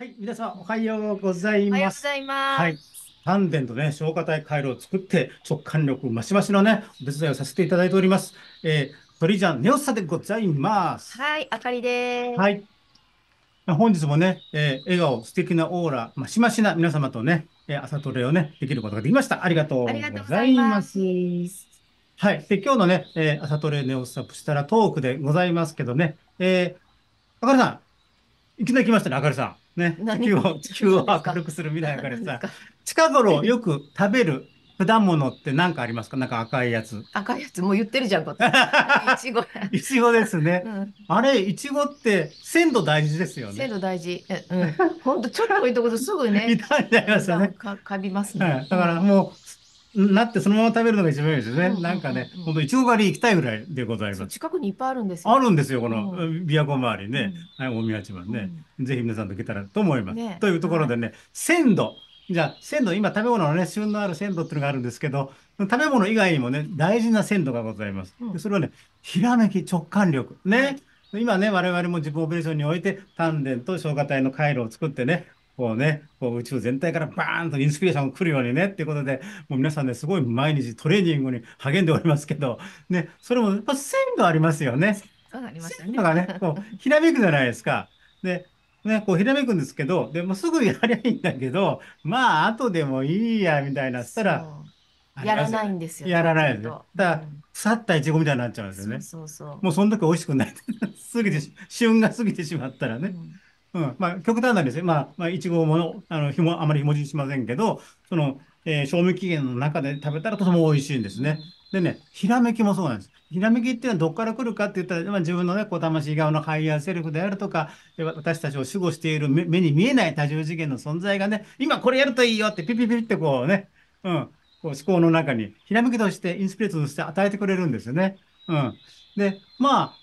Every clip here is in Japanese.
はい、皆さんおはようございおはようます。ございます。はい、丹田とね、消化体回路を作って直感力増し増しのね、お手伝いをさせていただいております。えー、鳥じゃんネオサでございます。はい、あかりです。はい。本日もね、えー笑顔、素敵なオーラ、ましましな皆様とね、えー朝トレをね、できることができました。ありがとうございます。はい。で、今日のね、えー朝トレネオスタップしたらトークでございますけどね、えー、あかりさん、いきなり来ましたね、あかりさん。ね、何地球を、地球を明るくする未来あかりさ近頃よく食べる果物って何かありますか？なんか赤いやつ。赤いやつもう言ってるじゃん、こっち。いちご。いちごですね。うん、あれ、いちごって鮮度大事ですよ鮮ね。度大事。えうん。ほんと、ちょっと置いとくとすぐね。傷んじゃいますよね。か、かびますねはい。。だからもう、なってそのまま食べるのが一番いいですよね。うんうんうんうんなんかね、ほんといちご狩り行きたいぐらいでございます。近くにいっぱいあるんですよ。あるんですよ、このう琵琶湖周りね。はい、大宮町はね。ぜひ皆さんと行けたらと思います。ねというところでね、鮮度。じゃあ、鮮度、今食べ物のね、旬のある鮮度っていうのがあるんですけど、食べ物以外にもね、大事な鮮度がございます。うんでそれはね、ひらめき、直感力。ね。今ね、我々も自分オペレーションにおいて、丹田と消化体の回路を作ってね、こうね、こう宇宙全体からバーンとインスピレーションが来るようにね、っていうことで、もう皆さんね、すごい毎日トレーニングに励んでおりますけど、ね、それもやっぱ鮮度ありますよね。そうなりましたね。がね、こう、ひらめくじゃないですか。で、ね、こうひらめくんですけど、でもうすぐやりゃいいんだけど、まあ、後でもいいや、みたいなしたら、やらないんですよ。やらないですねちゃんと。だからうん腐ったイチゴみたいになっちゃうんですよね。そうそうそう。もうその時美味しくない。過ぎてし、旬が過ぎてしまったらね。うんまあ、極端なんですよ。まあ、まあ、いちごも、あの、ひも、あまり日持ちしませんけど、その、えー賞味期限の中で食べたらとても美味しいんですね。でね、ひらめきもそうなんです。ひらめきっていうのはどこから来るかって言ったら、まあ、自分のね、こう魂側のハイヤーセルフであるとか、私たちを守護している目目に見えない多重次元の存在がね、今これやるといいよってピピピってこうね、うん、こう思考の中にひらめきとしてインスピレーションとして与えてくれるんですよね。うん。で、まあ、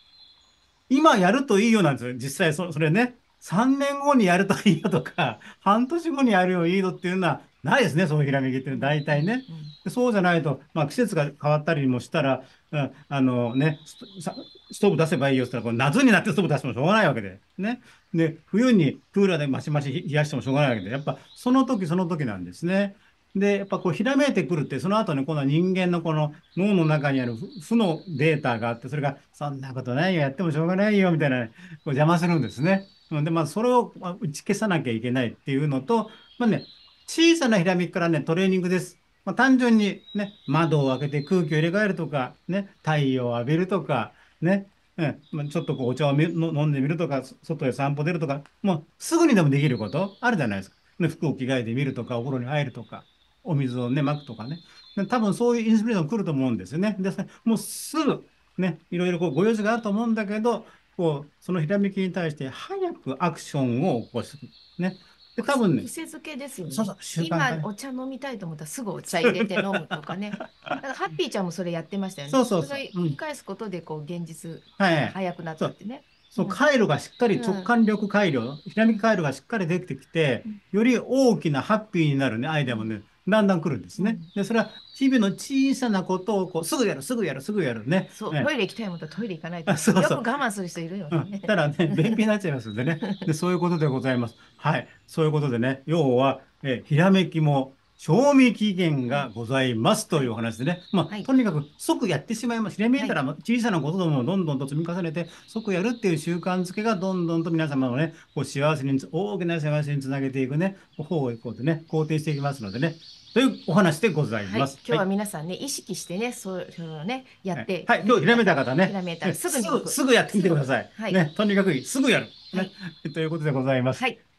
今やるといいよなんですよ。実際そ、それね、3年後にやるといいよとか、半年後にやるよいいよっていうのはないですね、そういうひらめきっていうのは大体ね。うんでそうじゃないと、まあ、季節が変わったりもしたら、うんあのね、ストさストーブ出せばいいよって言ったら、夏になってストーブ出してもしょうがないわけで、ね。で、冬にクーラーでマシマシ冷やしてもしょうがないわけで、やっぱその時その時なんですね。で、やっぱこうひらめいてくるって、その後に今度は人間のこの脳の中にある負のデータがあって、それがそんなことないよ、やってもしょうがないよ、みたいな、ね、こう邪魔するんですね。で、まあ、それを打ち消さなきゃいけないっていうのと、まあね、小さなひらめきからね、トレーニングです。まあ、単純にね、窓を開けて空気を入れ替えるとか、ね、太陽を浴びるとか、ね、うんま、ちょっとこうお茶を飲んでみるとか、外へ散歩出るとか、もうすぐにでもできることあるじゃないですか。服を着替えてみるとか、お風呂に入るとか、お水をね、まくとかね。で多分そういうインスピレーション来ると思うんですよね。で、もうすぐ、ね、いろいろこうご用事があると思うんだけど、こう、そのひらめきに対して早くアクションを起こす。ね。で、多分ね、癖づけですよね。そうそう今お茶飲みたいと思ったらすぐお茶入れて飲むとかね。だからハッピーちゃんもそれやってましたよね。そうそうそうれを繰り返すことでこう現実はい。早くなったってね。そう、うん回路がしっかり、うん直感力回路、ひらめき回路がしっかりできてきて、より大きなハッピーになるね、アイデアもね、だんだん来るんですね。で、それは日々の小さなことをこう、すぐやる、すぐやる、すぐやるね。そう、ねトイレ行きたいもんとトイレ行かないと。あそうそうよく我慢する人いるようん、ね。ただね、便秘になっちゃいますんでね。で、そういうことでございます。はい。そういうことでね、要は、えひらめきも、賞味期限がございますというお話でね。まあ、はいとにかく即やってしまいます。ひらめいたら小さなことでもどんどんと積み重ねて、即やるっていう習慣づけがどんどんと皆様のね、こう幸せに、大きな幸せにつなげていくね、方をこうでね、肯定していきますのでね。というお話でございはい、ます。今日は皆さんね、意識してね、そういうのをね、やって。はい、今日ひらめいた方ね。ひらめいたらすぐにすぐ、やってみてください。はいね、とにかくすぐやる。はね。ということでございます。はい、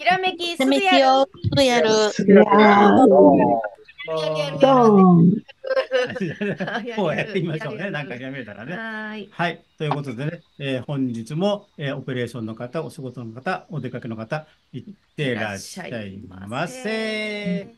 ひらめきす攻めきぐやる。をすぐやる。こうやってみましょうね。なんかひらめいたらね。はい。はい。ということでね、えー本日も、えーオペレーションの方、お仕事の方、お出かけの方、いってらっしゃいませ。